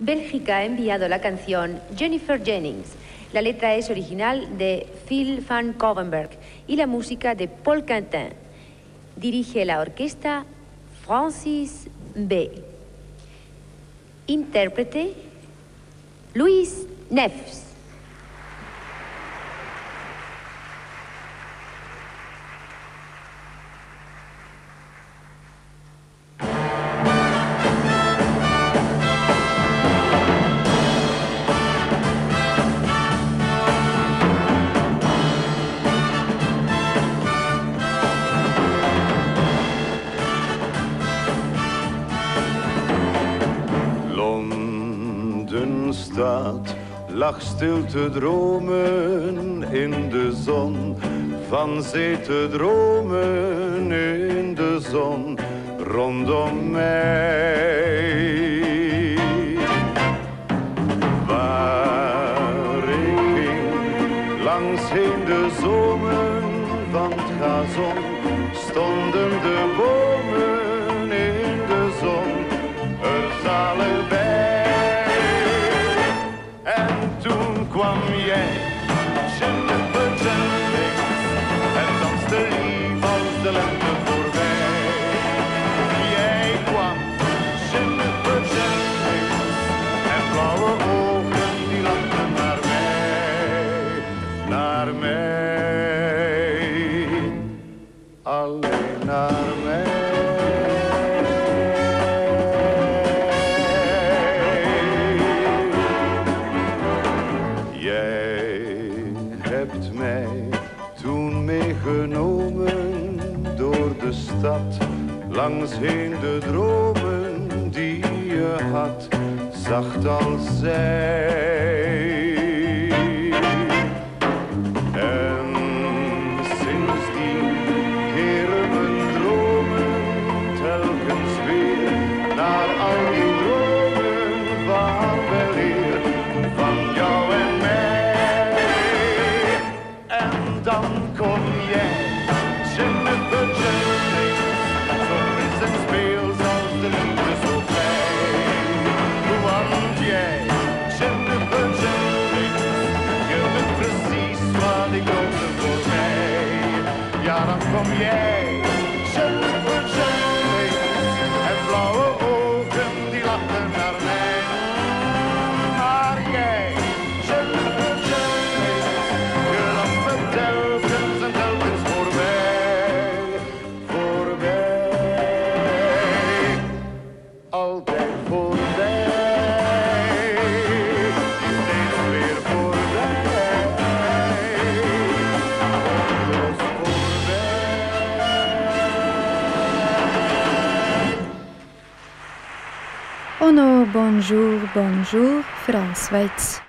Bélgica ha enviado la canción Jennifer Jennings. La letra es original de Phil van Covenberg y la música de Paul Quentin. Dirige la orquesta Francis B. Intérprete Luis Nefs. Lag stil te dromen in de zon. Van zee te dromen in de zon rondom mij. Waar ik ging, langs heen de zomen van het gazon, stonden de bomen naar mij. Jij hebt mij toen meegenomen door de stad, langs heen de dromen die je had, zacht als zij. from yeah. Oh no, bonjour, bonjour fra Sveits.